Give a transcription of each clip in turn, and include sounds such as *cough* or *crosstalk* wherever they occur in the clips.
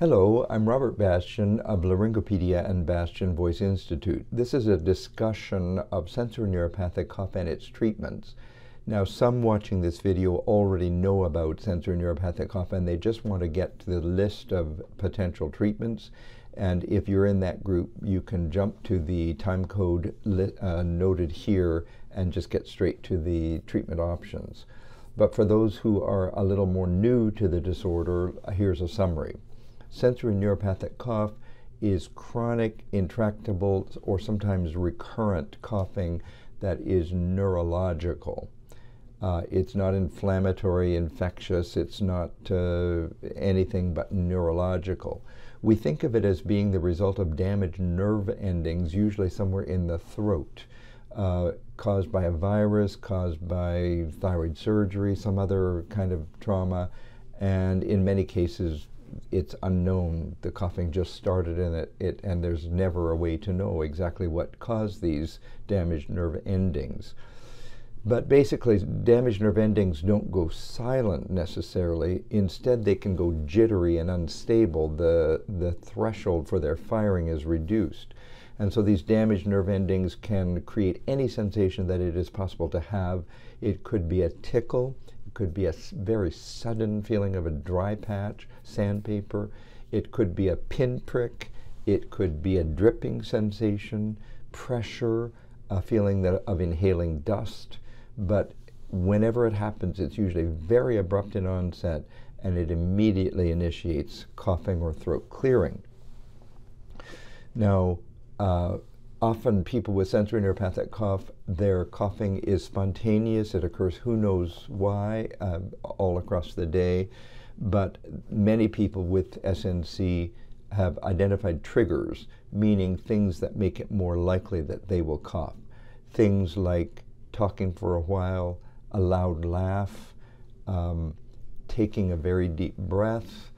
Hello, I'm Robert Bastian of Laryngopedia and Bastian Voice Institute. This is a discussion of sensory neuropathic cough and its treatments. Now, some watching this video already know about sensory neuropathic cough and they just want to get to the list of potential treatments. And if you're in that group, you can jump to the time code uh, noted here and just get straight to the treatment options. But for those who are a little more new to the disorder, here's a summary. Sensory neuropathic cough is chronic, intractable, or sometimes recurrent coughing that is neurological. Uh, it's not inflammatory, infectious, it's not uh, anything but neurological. We think of it as being the result of damaged nerve endings, usually somewhere in the throat, uh, caused by a virus, caused by thyroid surgery, some other kind of trauma, and in many cases, it's unknown. The coughing just started in it, it, and there's never a way to know exactly what caused these damaged nerve endings. But basically, damaged nerve endings don't go silent necessarily. Instead, they can go jittery and unstable. The, the threshold for their firing is reduced. And so these damaged nerve endings can create any sensation that it is possible to have. It could be a tickle, could be a very sudden feeling of a dry patch, sandpaper, it could be a pinprick, it could be a dripping sensation, pressure, a feeling that, of inhaling dust. But whenever it happens, it's usually very abrupt in onset and it immediately initiates coughing or throat clearing. Now, uh, often people with sensory neuropathic cough, their coughing is spontaneous. It occurs who knows why uh, all across the day. But many people with SNC have identified triggers, meaning things that make it more likely that they will cough. Things like talking for a while, a loud laugh, um, taking a very deep breath,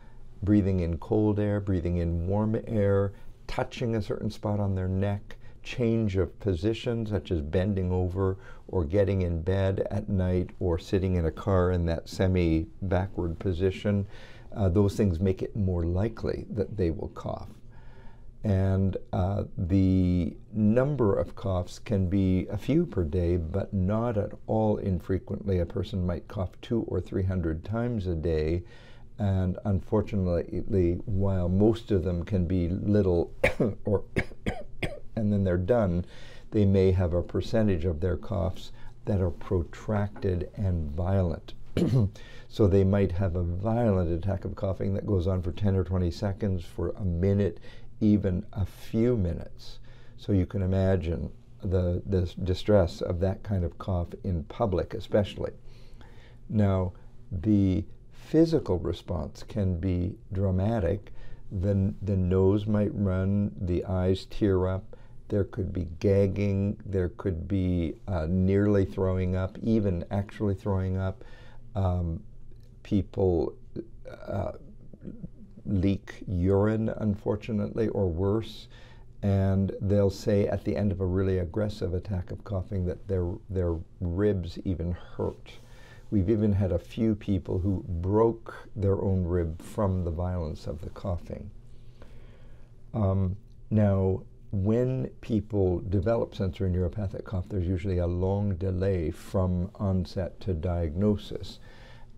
breathing in cold air, breathing in warm air, touching a certain spot on their neck, change of position, such as bending over or getting in bed at night or sitting in a car in that semi backward position. Uh, those things make it more likely that they will cough and uh, the number of coughs can be a few per day, but not at all infrequently. A person might cough two or three hundred times a day, and unfortunately, while most of them can be little *coughs* or and then they're done, they may have a percentage of their coughs that are protracted and violent. *clears throat* so they might have a violent attack of coughing that goes on for 10 or 20 seconds, for a minute, even a few minutes. So you can imagine the, the distress of that kind of cough in public, especially. Now, the physical response can be dramatic. The, the nose might run, the eyes tear up, there could be gagging, there could be uh, nearly throwing up, even actually throwing up. Um, people uh, leak urine, unfortunately, or worse. And they'll say at the end of a really aggressive attack of coughing that their, their ribs even hurt. We've even had a few people who broke their own rib from the violence of the coughing. Um, now, when people develop sensory neuropathic cough, there's usually a long delay from onset to diagnosis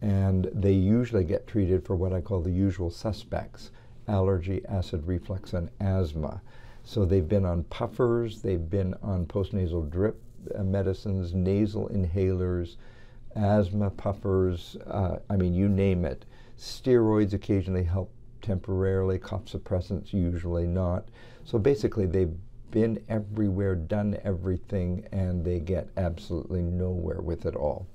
and they usually get treated for what I call the usual suspects allergy, acid reflux, and asthma. So they've been on puffers, they've been on postnasal drip uh, medicines, nasal inhalers, asthma puffers, uh, I mean, you name it. Steroids occasionally help temporarily, cough suppressants usually not. So basically, they've been everywhere, done everything, and they get absolutely nowhere with it all.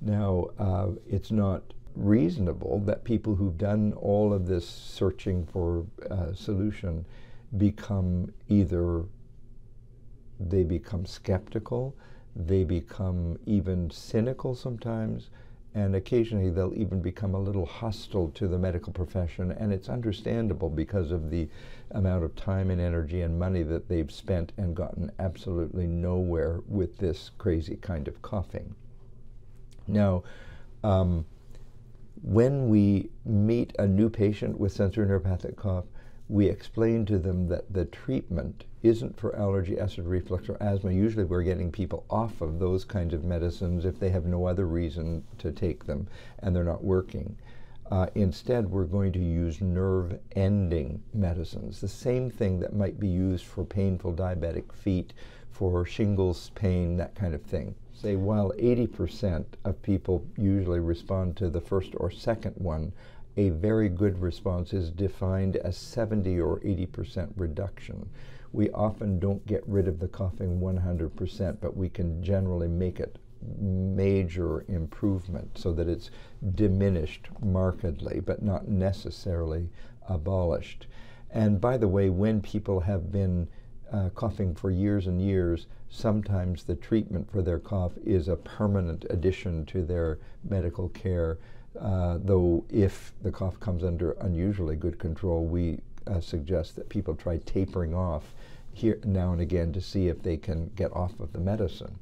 Now, uh, it's not reasonable that people who've done all of this searching for a uh, solution become either they become skeptical, they become even cynical sometimes, and occasionally they'll even become a little hostile to the medical profession. And it's understandable because of the amount of time and energy and money that they've spent and gotten absolutely nowhere with this crazy kind of coughing. Now, um, When we meet a new patient with sensory neuropathic cough, we explain to them that the treatment isn't for allergy, acid reflux, or asthma. Usually, we're getting people off of those kinds of medicines if they have no other reason to take them and they're not working. Uh, instead, we're going to use nerve ending medicines, the same thing that might be used for painful diabetic feet, for shingles pain, that kind of thing. Say, while 80% of people usually respond to the first or second one, a very good response is defined as 70 or 80% reduction. We often don't get rid of the coughing 100%, but we can generally make it major improvement so that it's diminished markedly, but not necessarily abolished. And by the way, when people have been uh, coughing for years and years, sometimes the treatment for their cough is a permanent addition to their medical care. Uh, though, if the cough comes under unusually good control, we uh, suggest that people try tapering off here now and again to see if they can get off of the medicine.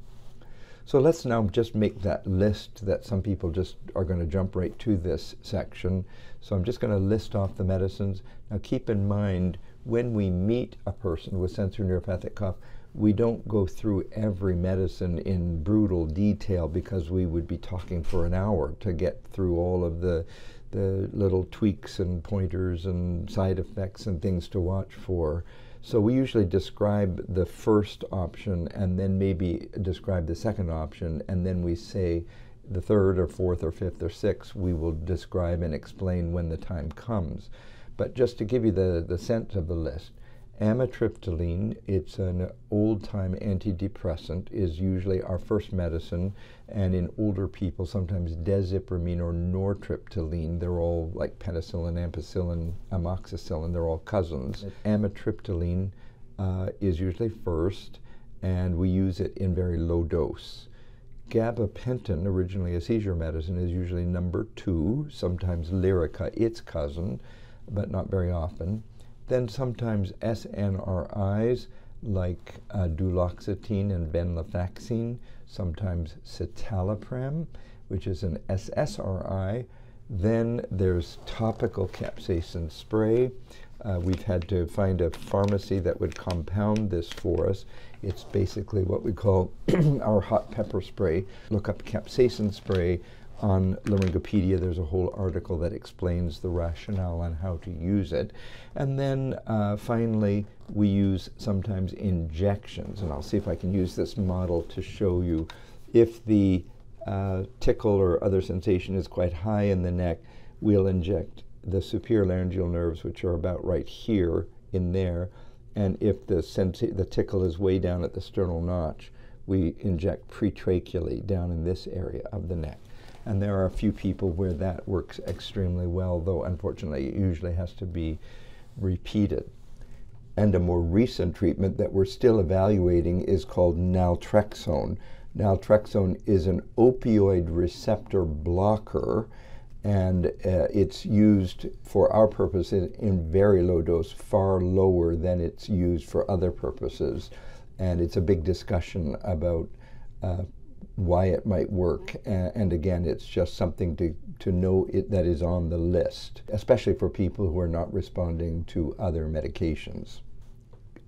So let's now just make that list that some people just are going to jump right to this section. So I'm just going to list off the medicines. Now keep in mind, when we meet a person with sensory neuropathic cough, we don't go through every medicine in brutal detail because we would be talking for an hour to get through all of the the little tweaks and pointers and side effects and things to watch for. So we usually describe the first option and then maybe describe the second option, and then we say the third or fourth or fifth or sixth, we will describe and explain when the time comes. But just to give you the, the sense of the list, Amitriptyline, it's an old-time antidepressant, is usually our first medicine, and in older people, sometimes desipramine or nortriptyline. They're all like penicillin, ampicillin, amoxicillin. They're all cousins. Amitriptyline uh, is usually first, and we use it in very low dose. Gabapentin, originally a seizure medicine, is usually number two, sometimes Lyrica, its cousin, but not very often. Then sometimes SNRIs like uh, duloxetine and venlafaxine, sometimes citalopram, which is an SSRI. Then there's topical capsaicin spray. Uh, we've had to find a pharmacy that would compound this for us. It's basically what we call *clears throat* our hot pepper spray. Look up capsaicin spray on Laryngopedia, there's a whole article that explains the rationale on how to use it. And then uh, finally, we use sometimes injections. And I'll see if I can use this model to show you if the uh, tickle or other sensation is quite high in the neck, we'll inject the superior laryngeal nerves, which are about right here in there. And if the, the tickle is way down at the sternal notch, we inject pretracheally down in this area of the neck. And there are a few people where that works extremely well, though unfortunately it usually has to be repeated. And a more recent treatment that we're still evaluating is called naltrexone. Naltrexone is an opioid receptor blocker, and uh, it's used for our purposes in very low dose, far lower than it's used for other purposes. And it's a big discussion about uh, why it might work. And, and, again, it's just something to, to know it that is on the list, especially for people who are not responding to other medications.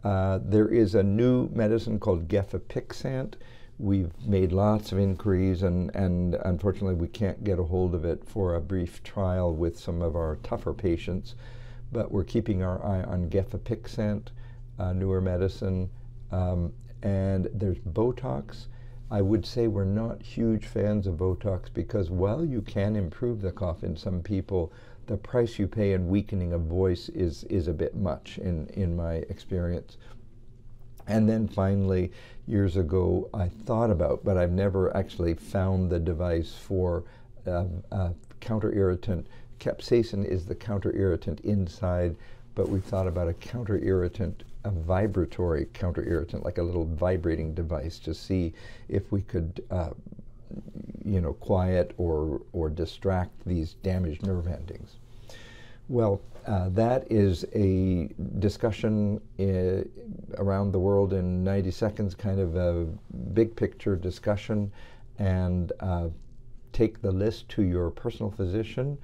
Uh, there is a new medicine called gefapixant. We've made lots of inquiries, and, and unfortunately, we can't get a hold of it for a brief trial with some of our tougher patients. But we're keeping our eye on gefapixant, uh, newer medicine, um, and there's Botox. I would say we're not huge fans of Botox because while you can improve the cough in some people, the price you pay in weakening of voice is, is a bit much in, in my experience. And then finally, years ago, I thought about, but I've never actually found the device for uh, uh, counter irritant. Capsaicin is the counter irritant inside, but we thought about a counter irritant a vibratory counter irritant, like a little vibrating device, to see if we could, uh, you know, quiet or or distract these damaged nerve endings. Well, uh, that is a discussion I- around the world in 90 seconds, kind of a big picture discussion, and uh, take the list to your personal physician.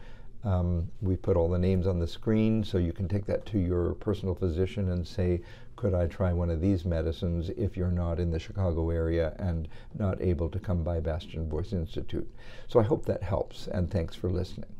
Um, we put all the names on the screen, so you can take that to your personal physician and say, could I try one of these medicines if you're not in the Chicago area and not able to come by Bastian Voice Institute? So I hope that helps, and thanks for listening.